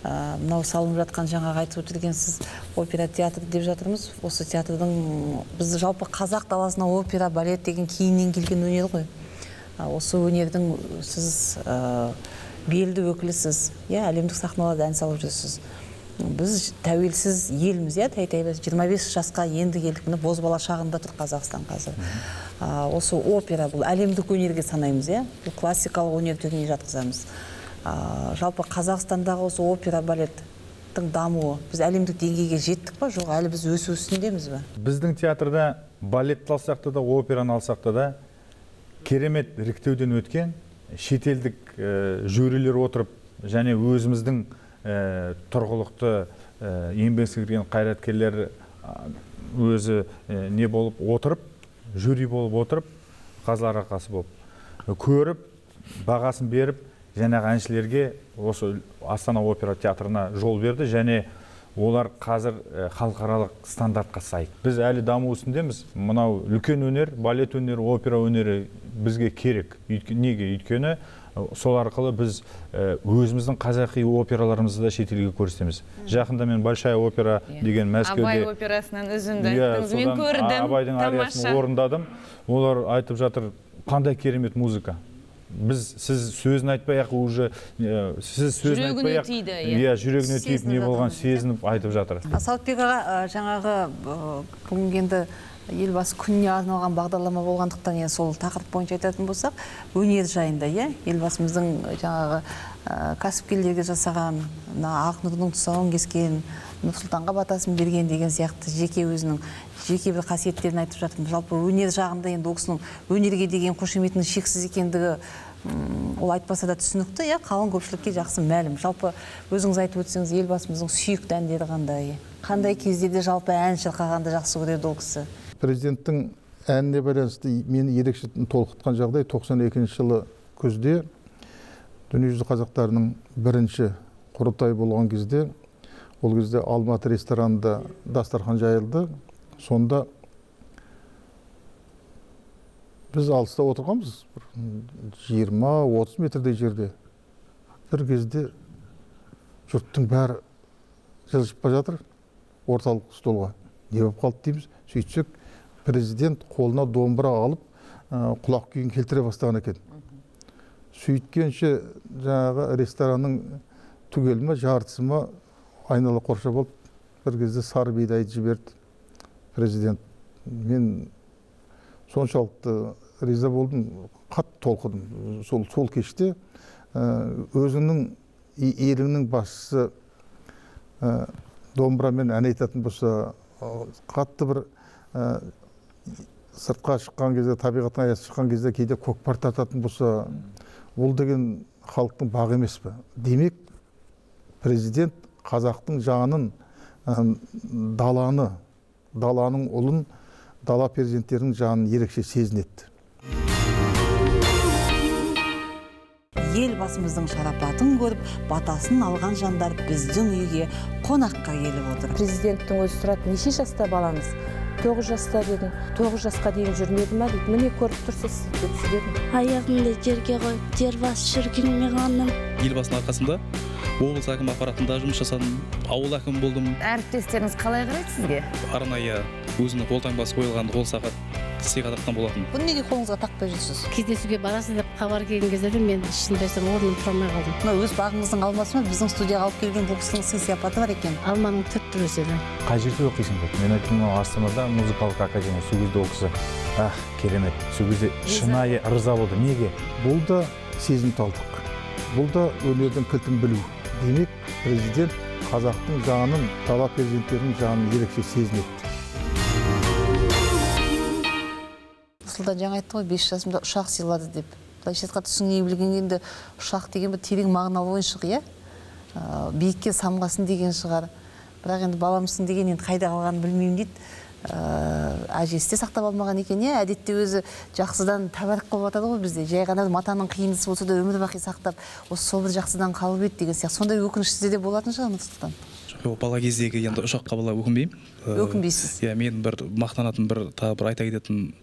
S2: Мынау салынып жатқан жаңағы айтып өтіргенсіз опера театры деп жатырмыз. Осы театрдың біз жалпы қазақ даласына опера балет деген кейіннен келген өнер ғой. Осы өнердің сіз ә, белді өкілісіз иә әлемдік сахналарда ән салып жүрсіз. Біз тәуелсіз елміз иә тәй тәй 25 жасқа енді келдік. Міне бозбала шағында тұр қазақстан қазір. А, осы опера бұл әлемдік өнерге санаймыз иә. Бұл классикалық өнер түріне жатқызамыз. Жалпы қазақстандағы осы опера балеттің дамуы біз әлемдік деңгейге жеттік па? Жоқ әлі біз өсу үстіндеміз ба?
S11: Біздің театрда балетті алсақ та да операны алсақ та да керемет іріктеуден өткен шетелдік ә, жюрилер отырып және өзіміздің ә, тұрғылықты ә, еңбек сіңірген қайраткерлер өзі ә, не болып отырып жюри болып отырып қазылар алқасы болып көріп бағасын беріп жаңағы әншілерге осы астана опера театрына жол берді және олар қазір халықаралық стандартқа сай. Біз әлі даму үстіндеміз. Мынау үлкен өнер балет өнері опера өнері бізге керек. Неге? Өйткені сол арқылы біз өзіміздің қазақи операларымызды да шетелге көрсетеміз. Жақында мен большая опера деген мәскеуде
S1: абай операсынан үзінді
S11: Иә,
S1: мен көрдім.
S11: абайдың ариясын орындадым. Олар айтып жатыр қандай керемет музыка! Біз сіз сөзін айтпай ақ уже ә, сіз сөзін
S1: Жүрегіне
S11: айтпай ақ
S1: тиді, иә.
S11: иә жүрегіне тиіп не болған сезініп айтып жатыр
S2: А, сауытбек аға жаңағы бүгінгі енді елбасы күніне арналған бағдарлама болғандықтан енді сол тақырып бойынша айтатын болсақ өнер жайында иә елбасымыздың жаңағы ә, кәсіпкерлерге жасаған мына ақнұрдың тұсауын кескен нұрсұлтанға батасын берген деген сияқты жеке өзінің жеке бір қасиеттерін айтып жатырмыз. Жалпы өнер жағында енді ол кісінің өнерге деген қошеметінің шексіз екендігі ол айтпаса да түсінікті иә қалың көпшілікке жақсы мәлім. Жалпы өзіңіз айтып өтсеңіз елбасымыздың сүйікті әндері қандай? Қандай кездерде жалпы ән шырқағанды жақсы көреді ол кісі?
S9: Президенттің әніне байланысты мені ерекше толқытқан жағдай 92 жылы күзде дүниежүзі қазақтарының бірінші құрылтайы болған кезде ол кезде алматы ресторанында дастархан жайылды. Сонда біз алыста отырғанбыз бір жиырма отыз метрдей жерде. Бір кезде жұрттың бәрі жылжып бара жатыр орталық столға не болып қалды дейміз. Сөйтсек президент қолына домбыра алып құлақ күйін келтіре бастаған екен. Сөйткенше жаңағы ресторанның түгелі ма жартысы ма айнала қоршап алып бір кезде сары бидайды жіберді президент. Мен соншалықты риза болдым қатты толқыдым. Сол сол кеште өзіңнің еліңнің басшысы домбырамен ән айтатын болса қатты бір сыртқа шыққан кезде табиғаттың аясы шыққан кезде кейде көкпар тартатын болса бұл деген халықтың бағы емес пе? Демек президент қазақтың жанын ә, даланы даланың ұлын дала перзенттерінің жанын ерекше сезінеді.
S2: Елбасымыздың шарапатын көріп батасын алған жандар біздің үйге қонаққа келіп отыр.
S6: Президенттің өзі сұрады неше жаста балаңыз тоғыз жаста дедім. Тоғыз жасқа дейін жүрмеді ма дейді міне көріп тұрсыз деп жібердім
S5: аяғымды жерге қойып жер басып жүргеніме қуандым
S7: елбасының арқасында облыс әкімі аппаратында жұмыс жасадым ауыл әкімі болдым.
S1: Әріптестеріңіз қалай қарайды сізге?
S7: Арнайы өзінің қолтаңбасы қойылған қол сағат. Сыйға тартқан болатын.
S2: Бұны неге қолыңызға тақпай жүрсіз
S8: кездесуге барасыз деп хабар келген кезде де мен шынымды айтсам орнымнан тұра алмай қалдым.
S2: Мына өз бағыңыздың алмасы ма біздің студияға алып келген бұл кісінің сый сияпаты бар екен.
S8: Алманың түр түрі өседі
S9: қай жерде оқисың деп? Мен айттым мынау астанада музыкалық академия сол кезде ол кісі. Ах керемет. Сол кезде шынайы ырза болды. Неге? Бұл да сезімталдық бұл да өнердің кілтін білу. Демек президент қазақтың жанын дала перзенттерінің жанын ерекше сезінеді.
S2: Нұрсұлтан жаңа айтты ғой бес жасымда ұшақ сыйлады деп. Былайша айтқанда түсіне білген енді ұшақ деген бір терең мағыналы ойыншық иә? Биікке самғасын деген шығар. Бірақ енді баламысың деген енді қайда қалғанын білмеймін дейді. Ә, әжесі де сақтап алмаған екен иә? Әдетте өзі жақсыдан тәбәрік қылып жатады ғой бізде. Жай ғана матаның қиындысы болса да өмір бақи сақтап осы сол бір жақсыдан қалып еді деген сияқты. Сондай өкініш сізде де болатын шығар нұрсұлтан
S7: жоқ бала кездегі енді ұшаққа бала өкінбеймін.
S2: Өкінбейсіз.
S7: иә мен бір мақтанатын бір тағы бір айта кететін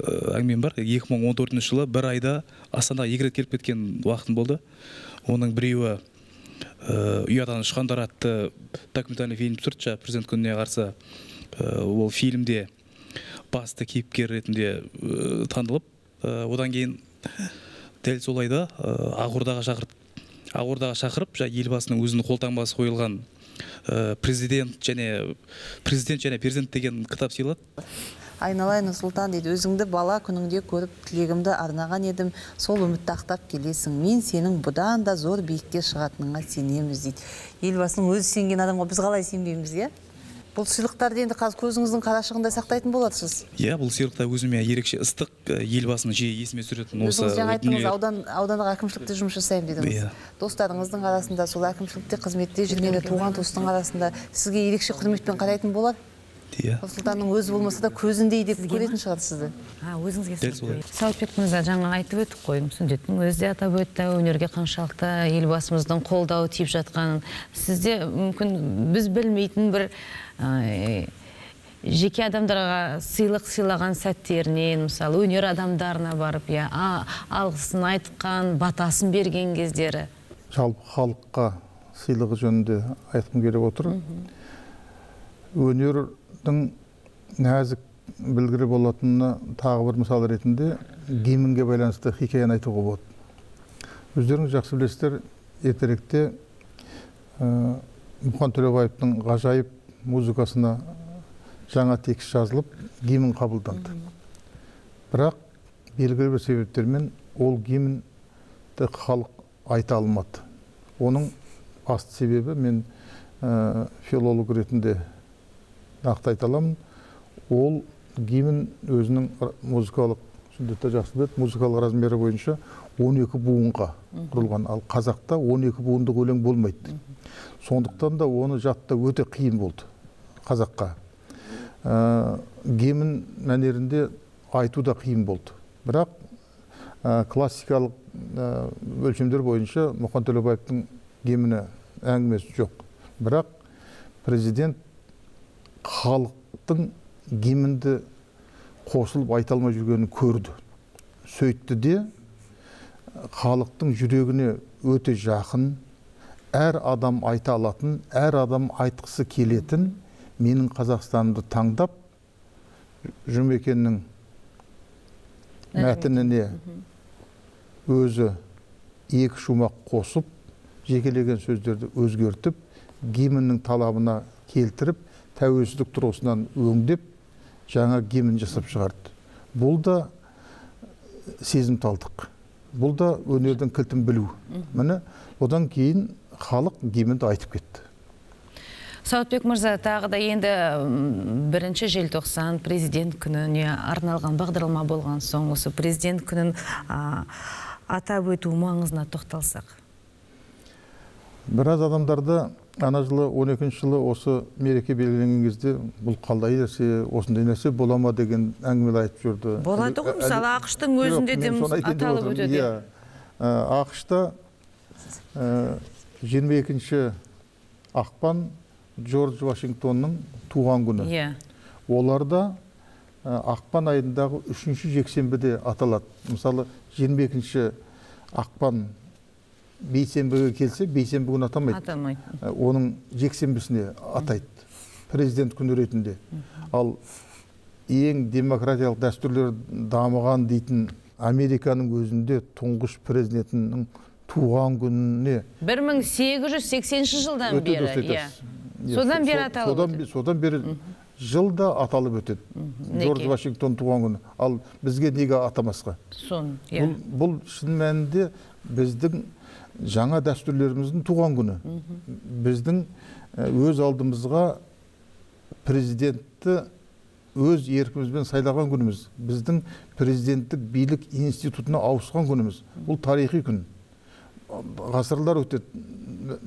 S7: әңгімем бар. 2014 жылы бір айда астанаға екі рет келіп кеткен уақытым болды. Оның біреуі э, ұядан ұшқандар атты документальный фильм түсірді. Жаңағы президент күніне қарсы Э, ол фильмде басты кейіпкер ретінде э, танылып э, одан кейін дәл сол айда э, ақордаға шақырды ақордаға шақырып жаңағы елбасының өзінің қолтаңбасы қойылған э, президент және президент және перзент деген кітап сыйлады.
S2: Айналайын нұрсұлтан дейді. Өзіңді бала күніңде көріп тілегімді арнаған едім. Сол үмітті ақтап келесің. Мен сенің бұдан да зор биікке шығатыныңа сенеміз дейді. Елбасының өзі сенген адамға біз қалай сенбейміз иә? Бұл сыйлықтарды енді қазір көзіңіздің қарашығындай сақтайтын боларсыз
S7: иә бұл сыйлықта өзіме ерекше ыстық елбасының жиі есіме түсіретін осы
S2: өзіңіз жаңа айттыңыз аудан аудандық әкімшілікте жұмыс жасаймын дедіңіз.
S7: Иә.
S2: достарыңыздың арасында сол әкімшілікте қызметте жүргенде туған туыстың арасында сізге ерекше құрметпен қарайтын болар?
S7: Иә
S2: нұрсұлтанның өзі болмаса да көзіндей деп көретін шығар сізді.
S1: А өзіңізге
S7: Дәл солай.
S1: сауытбек мырза жаңа айтып өттік қой сүндеттің өзі де атап өтті өнерге қаншалықты елбасымыздың қолдауы тиіп жатқанын. Сізде мүмкін біз білмейтін бір жеке адамдарға сыйлық сыйлаған сәттерінен мысалы өнер адамдарына барып иә а- алғысын айтқан батасын берген кездері.
S9: Жалпы халыққа сыйлығы жөнінде айтқым келіп отыр. Өнердің нәзік білгірі болатынына тағы бір мысал ретінде гимнге байланысты хикаяны айтуға болады. Өздеріңіз жақсы білесіздер ертеректе ә, мұқан төлебаевтың ғажайып музыкасына жаңа текст жазылып гимн қабылданды. Бірақ белгілі бір себептермен ол гимнді халық айта алмады. Оның басты себебі мен ә, филолог ретінде нақты айта аламын. Ол гимн өзінің музыкалық сүндетте жақсы біледі музыкалық размері бойынша 12 буынға құрылған. Ал қазақта 12 буындық өлең болмайды. Сондықтан да оны жаттау өте қиын болды қазаққа. Ә, гимн мәнерінде айту да қиын болды. Бірақ ә, классикалық ә, өлшемдер бойынша мұқан төлебаевтың гимні әңгімесі жоқ. Бірақ президент халықтың гимнді қосылып айта алмай жүргенін көрді. Сөйтті де халықтың жүрегіне өте жақын әр адам айта алатын әр адам айтқысы келетін менің қазақстанымды таңдап жұмекеннің мәтініне өзі екі шумақ қосып жекелеген сөздерді өзгертіп гимннің талабына келтіріп тәуелсіздік тұрғысынан өңдеп жаңа гимн жасап шығарды. Бұл да сезімталдық бұл да өнердің кілтін білу. Міне одан кейін халық гимнді айтып кетті.
S1: Сауытбек мырза тағы да енді бірінші желтоқсан президент күніне арналған бағдарлама болған соң осы президент күнін а, атап өту маңызына тоқталсақ.
S9: Біраз адамдарды ана жылы 12 жылы осы мереке белгіленген кезде бұл қалай нәрсе осындай нәрсе бола ма? деген әңгімелер айтып жүрді
S1: болады ғой мысалы
S9: әлі-
S1: ақш-тың өзінде де аталып өтеді.
S9: Иә. Ә, ақш-та ә, 22 ақпан джордж вашингтонның туған күні.
S1: Иә.
S9: Оларда ә, ақпан айындағы үшінші жексенбіде аталады. Мысалы 22 ақпан бейсенбіге келсе бейсенбі күні атамайды.
S1: Атамайды.
S9: Ә, оның жексенбісіне атайды. Президент күні ретінде. Ал ең демократиялық дәстүрлер дамыған дейтін американың өзінде тұңғыш президентінің туған күніне
S1: 1880 жылдан бері иә.
S9: Иә,
S1: содан
S9: со-
S1: бері аталып
S9: содан, содан бері жылда аталып өтеді. Джордж вашингтон туған күні. Ал бізге неге атамасқа?
S1: Соны иә.
S9: Бұл, бұл шын мәнінде біздің жаңа дәстүрлеріміздің туған күні. Біздің өз алдымызға президентті өз еркімізбен сайлаған күніміз. Біздің президенттік билік институтына ауысқан күніміз. Бұл тарихи күн. Ғасырлар өтеді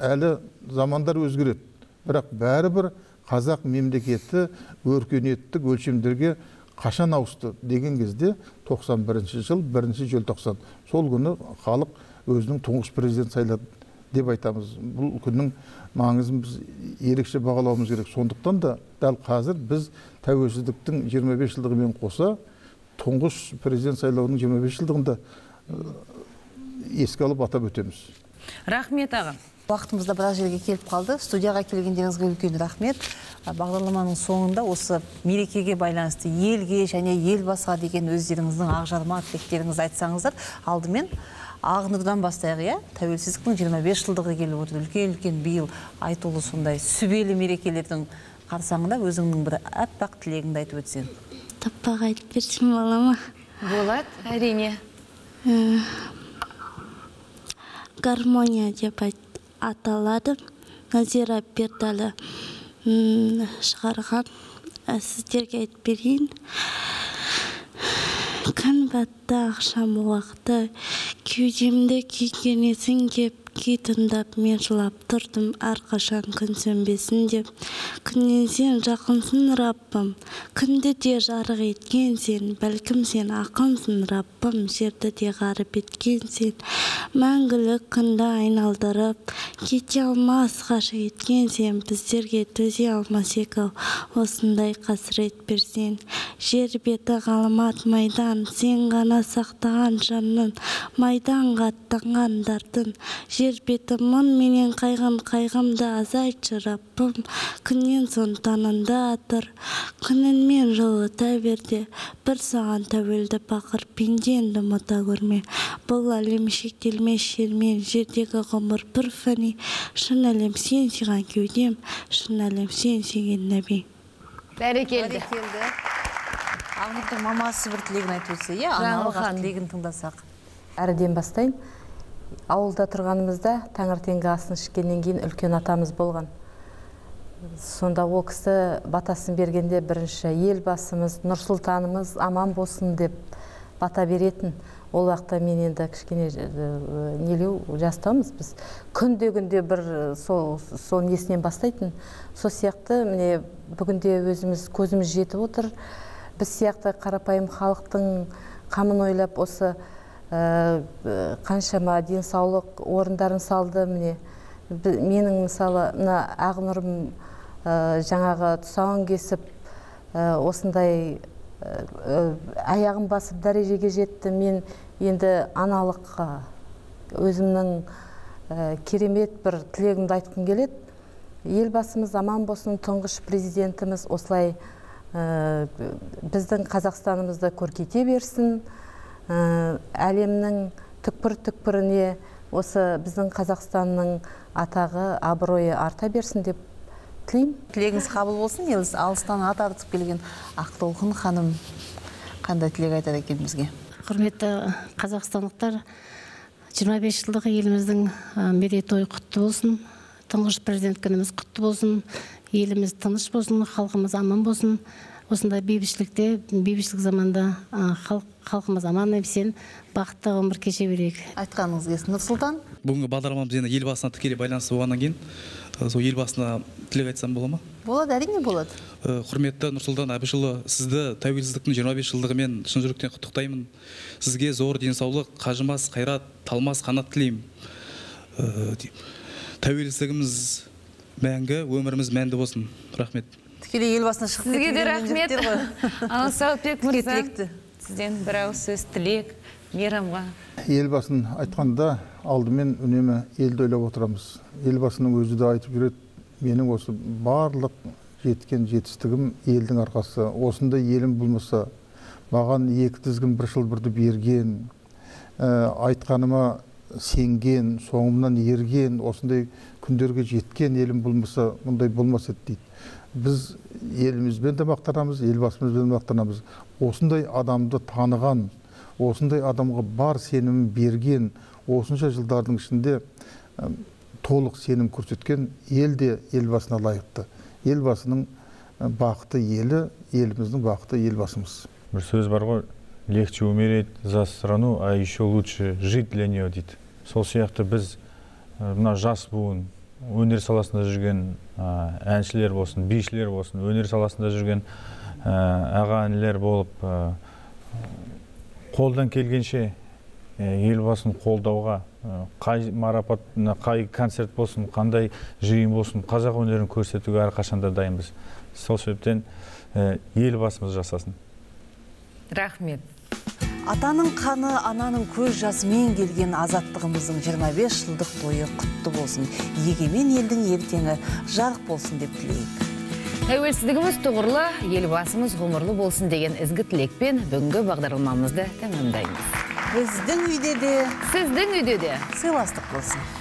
S9: әлі замандар өзгереді. Бірақ бәрібір қазақ мемлекеті өркениеттік өлшемдерге қашан ауысты деген кезде 91 жыл 1 желтоқсан. Сол күні халық өзінің тұңғыш президент сайлады деп айтамыз. Бұл күннің маңызын біз ерекше бағалауымыз керек. Сондықтан да дәл қазір біз тәуелсіздіктің 25 жылдығымен қоса тұңғыш президент сайлауының 25 жылдығын да еске алып атап өтеміз.
S1: Рахмет аға.
S2: Уақытымыз да біраз жерге келіп қалды. Студияға келгендеріңізге үлкен рахмет. Бағдарламаның соңында осы мерекеге байланысты елге және елбасыға деген өздеріңіздің ақжарма тілектеріңізді айтсаңыздар алдымен ақнұрдан бастайық иә? Тәуелсіздіктің 25 жылдығы келіп отыр. Үлкен үлкен биыл айтулы сондай сүбелі мерекелердің қарсаңында өзіңнің бір аппақ тілегіңді айтып өтсең.
S5: Таппақ айтып берсем бола ма?
S1: Болады әрине.
S5: Гармония деп аталады. Назира бердалы м, шығарған Ә, сіздерге айтып берейін. Күн батты ақшам уақты кеудемді күйгенесің деп күй тыңдап мен жылап тұрдым әрқашан күн сөнбесін деп. Күннен сен жақынсың раббым. Күнді де жарық еткен сен бәлкім сен ақынсың раббым. Жерді де ғарып еткен сен мәңгілік күнді айналдырып кете алмас ғашық еткен сен біздерге төзе алмас ек-ау осындай қасірет берсең жер беті ғаламат майдан. Сен ғана сақтаған жанның майданға аттанған дардың жер беті мұң менен қайғым қайғымды азайтшы раббым. Күннен соң таңында атыр күніңмен жылыта берде бір саған тәуелді пақыр пендеңді ұмыта көрме. Бұл әлем шектелмес жермен жердегі ғұмыр бір фәни шын әлем сен сыйған кеудем шын әлем сен сүйген нәби.
S1: Бәрекелді.
S2: Бәрекелді. Ақнұрдың мамасы бір тілегін айтып өтсе иә? Аналық тілегін тыңдасақ.
S6: Әріден бастайын. Ауылда тұрғанымызда таңертеңгі асын ішкеннен кейін үлкен атамыз болған. Сонда ол кісі батасын бергенде бірінші елбасымыз нұрсұлтанымыз аман болсын деп бата беретін. Ол уақытта мен енді кішкене ә, нелеу жастамыз біз. Күнде күнде бір сол сол несінен бастайтын. Сол сияқты міне бүгінде өзіміз көзіміз жетіп отыр. Біз сияқты қарапайым халықтың қамын ойлап осы қаншама денсаулық орындарын салды. Міне менің мысалы мына ақнұрым ә, жаңағы тұсауын кесіп ә, осындай аяғын басып дәрежеге жетті. Мен енді аналыққа өзімнің керемет бір тілегімді айтқым келеді. Елбасымыз аман болсын тұңғыш президентіміз осылай біздің қазақстанымызды көркейте берсін. Әлемнің түкпір түкпіріне осы біздің қазақстанның атағы абыройы арта берсін деп тілеймін.
S2: Тілегіңіз қабыл болсын еліңіз алыстан ат арытып келген ақтолқын ханым қандай тілек айтады екен бізге?
S8: Құрметті қазақстандықтар 25 жылдық еліміздің мерейтойы құтты болсын тұңғыш президент күніміз құтты болсын еліміз тыныш болсын халқымыз аман болсын. Осындай бейбітшілікте бейбітшілік заманда халық, халқымыз аман есен бақытты ғұмыр кеше берейік.
S2: Айтқаныңыз келсін. Нұрсұлтан?
S7: Бүгінгі бағдарламамыз енді елбасына тікелей байланысты болғаннан кейін сол елбасына тілек айтсам бола ма?
S2: Болады әрине болады.
S7: Э, құрметті нұрсұлтан әбішұлы сізді тәуелсіздіктің 25 жылдығымен шын жүректен құттықтаймын. Сізге зор денсаулық қажымас қайрат талмас қанат тілеймін. Э, тәуелсіздігіміз мәңгі өміріміз мәнді болсын. Рахмет.
S2: Тікелей елбасына шығып
S1: сізге де рахмет.
S2: жігіттер ғой.
S1: ал сауытбек
S2: Тіке
S1: мырза сізден бір ауыз сөз тілек мейрамға.
S9: Елбасын айтқанда алдымен үнемі елді ойлап отырамыз. Елбасының өзі де айтып жүреді менің осы барлық жеткен жетістігім елдің арқасы. Осындай елім болмаса маған екі тізгін бір шылбырды берген ә, айтқаныма сенген соңымнан ерген осындай күндерге жеткен елім болмаса мұндай болмас еді дейді. Біз елімізбен де мақтанамыз елбасымызбен мақтанамыз. Осындай адамды таныған осындай адамға бар сенімін берген осынша жылдардың ішінде толық сенім көрсеткен ел де елбасына лайықты. Елбасының бақытты елі еліміздің бақытты елбасымыз.
S11: Бір сөз бар ғой легче умереть за страну а еще лучше жить для нее дейді. Сол сияқты біз мына жас буын өнер саласында жүрген әншілер болсын бишілер болсын өнер саласында жүрген аға інілер болып қолдан келгенше елбасын қолдауға қай марапат қай концерт болсын қандай жиын болсын қазақ өнерін көрсетуге әрқашанда дайынбыз. Сол себептен елбасымыз жасасын.
S1: Рахмет.
S2: Атаның қаны ананың көз жасымен келген азаттығымыздың 25 жылдық тойы құтты болсын. Егемен елдің ертеңі жарық болсын деп тілейік.
S1: Тәуелсіздігіміз тұғырлы елбасымыз ғұмырлы болсын деген ізгі тілекпен бүгінгі бағдарламамызды тәмамдаймыз.
S2: Біздің үйде де
S1: сіздің үйде де.
S2: сыйластық болсын.